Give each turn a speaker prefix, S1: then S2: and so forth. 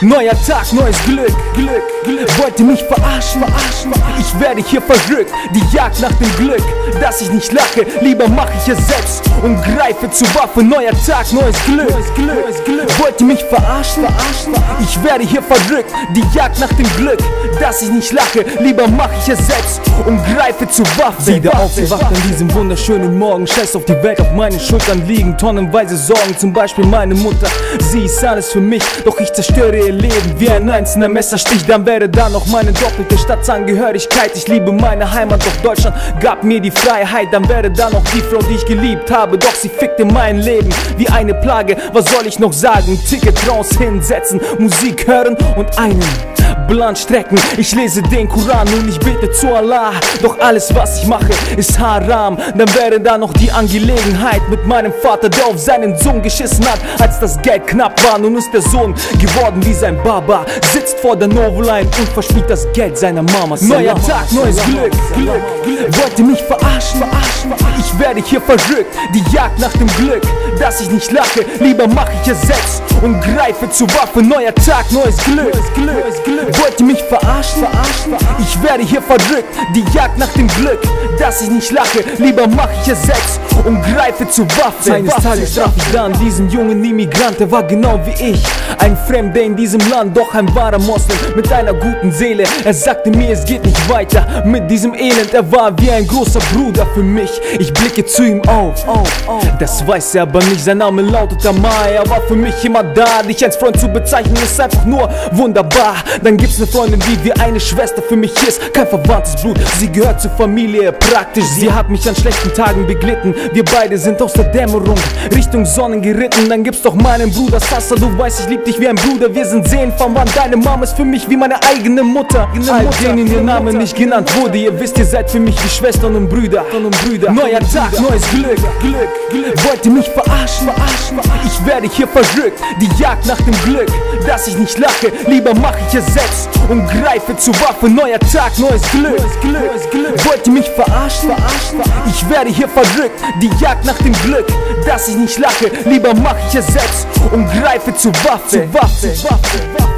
S1: Neuer Tag, neues Glück, Glück, Glück. Wollt ihr mich verarschen, verarschen? Ich werde hier verrückt, die Jagd nach dem Glück, dass ich nicht lache. Lieber mache ich es selbst und greife zur Waffe. Neuer Tag, neues Glück, Glück, Glück. Wollt ihr mich verarschen, verarschen? Ich werde hier verrückt, die Jagd nach dem Glück, dass ich nicht lache. Lieber mache ich es selbst und greife zur Waffe. Wieder aufgewacht an diesem wunderschönen Morgen. Scheiß auf die Welt, auf meinen Schultern liegen tonnenweise Sorgen. Zum Beispiel meine Mutter, sie ist alles für mich, doch ich zerstöre ihr Leben wie ein einzelner Messerstich. Dann wäre da noch meine doppelte Staatsangehörigkeit. Ich liebe meine Heimat, doch Deutschland gab mir die Freiheit. Dann wäre da noch die Frau, die ich geliebt habe, doch sie fickte mein Leben wie eine Plage. Was soll ich noch sagen? Ticket raus, hinsetzen, Musik hören und einen Blunt strecken. Ich lese den Koran und ich bete zu Allah. Doch alles, was ich mache, ist haram. Dann wäre da noch die Angelegenheit mit meinem Vater, der auf seinen Sohn geschissen hat, als das Geld knapp war. Nun ist der Sohn geworden wie sein Baba. Sitzt vor der Novoline und verspielt das Geld seiner Mama. Neuer Tag, neues Glück, Glück, Glück. Wollt ihr mich verarschen? verarschen? Ich werde hier verrückt. Die Jagd nach dem Glück, dass ich nicht lache. Lieber mache ich es selbst und greife zur Waffe. Neuer Tag, neues Glück, Glück, Glück. Wollt ihr mich verarschen? verarschen? Ich werde hier verdrückt, die Jagd nach dem Glück, dass ich nicht lache. Lieber mache ich es selbst und greife zur Waffe. Eines Tages traf ich dann diesen jungen Immigrant, der war genau wie ich. Ein Fremder in diesem Land, doch ein wahrer Moslem mit einer guten Seele. Er sagte mir, es geht nicht weiter mit diesem Elend. Er war wie ein großer Bruder für mich. Ich blicke zu ihm auf. Das weiß er aber nicht. Sein Name lautet Amai. Er war für mich immer da. Dich als Freund zu bezeichnen ist einfach nur wunderbar. Dann gibt's eine Freundin, die wie eine Schwester für mich ist. Kein verwandtes Blut. Sie gehört zur Familie praktisch. Sie hat mich an schlechten Tagen beglitten. Wir beide sind aus der Dämmerung Richtung Sonnen geritten. Dann gibt's doch meinen Bruder Sassa. Du weißt, ich lieb dich wie ein Bruder. Wir sind seelenverwandt. Deine Mom ist für mich wie meine eigene Mutter. All denen ihr Name nicht genannt wurde. Ihr wisst, ihr seid für mich wie Schwestern und Brüder. Neuer Tag, neues Glück, Glück, Glück. Wollt ihr mich verarschen? verarschen? Ich werde hier verrückt. Die Jagd nach dem Glück, dass ich nicht lache. Lieber mache ich es selbst und greife zur Waffe. Neuer Tag, neues Glück, Glück, Glück. Wollt ihr mich verarschen? verarschen? Ich werde hier verrückt. Die Jagd nach dem Glück, dass ich nicht lache. Lieber mache ich es selbst und greife zur Waffe. Waffe, Waffe, Waffe.